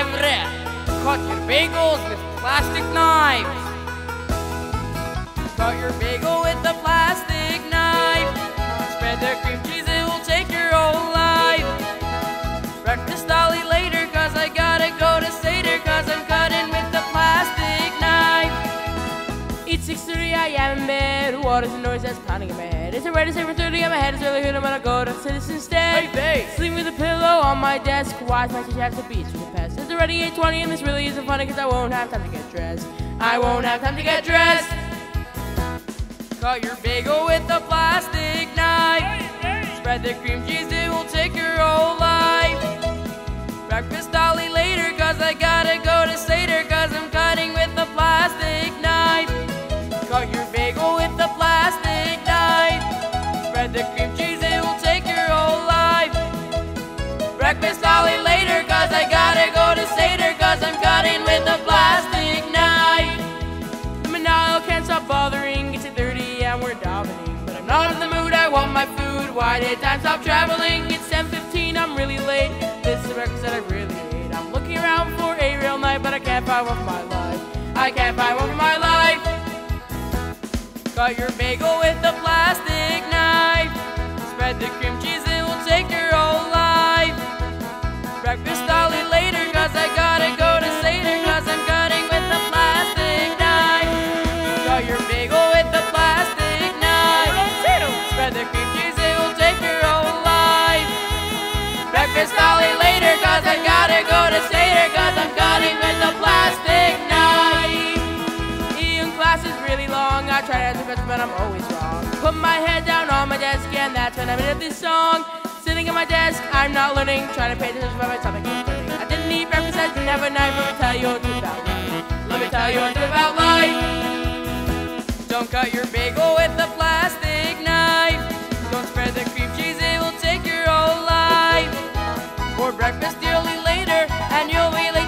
Everett. Cut your bagels with plastic knives. Cut your bagel with a plastic knife. Spread the cream cheese, it will take your whole life. Breakfast I'll eat later, cause I gotta go to Seder, cause I'm cutting with the plastic knife. It's 6.30, I am in bed. What is the noise that's pounding in my head? It's already 7.30, and my head is really good, I'm gonna go to Citizen instead. Hey, babe. Sleep with a pillow on my desk. Why's my teacher have to beach for the past? It's already 8.20, and this really isn't funny, cause I won't have time to get dressed. I won't have time to get dressed. Cut your bagel with a plastic knife. Spread the cream cheese, it will take your whole life. Breakfast I'll later, cause I gotta go to Seder, cause I'm cutting with a plastic knife. Cut your bagel with a plastic knife. Spread the cream cheese, it will take your whole life. Breakfast eat later, Why did time stop traveling? It's 10.15, I'm really late. This is the breakfast that I really ate. I'm looking around for a real night, but I can't find one for my life. I can't find one for my life. Cut your bagel with a plastic knife. Spread the cream cheese, it will take your whole life. Breakfast I'll eat later, cause I gotta go to Seder, cause I'm cutting with a plastic knife. Cut your bagel with a plastic knife. Spread the I'll eat later, cause I gotta go to Seder, cause I'm cutting with a plastic knife. Eating class is really long, I try to answer questions, but I'm always wrong. Put my head down on my desk, and that's when I made up this song. Sitting at my desk, I'm not learning, trying to pay attention but my stomach is turning. I didn't eat breakfast, I didn't have a knife, let me tell you what about life. Let me tell you what about life. Don't cut your bagel with breakfast early later, and you'll be late.